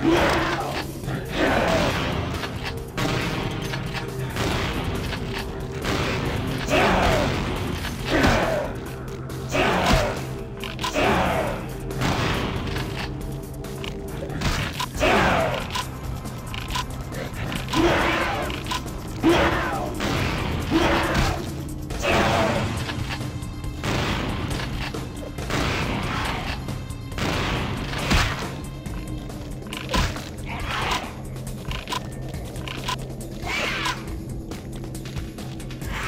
Yeah!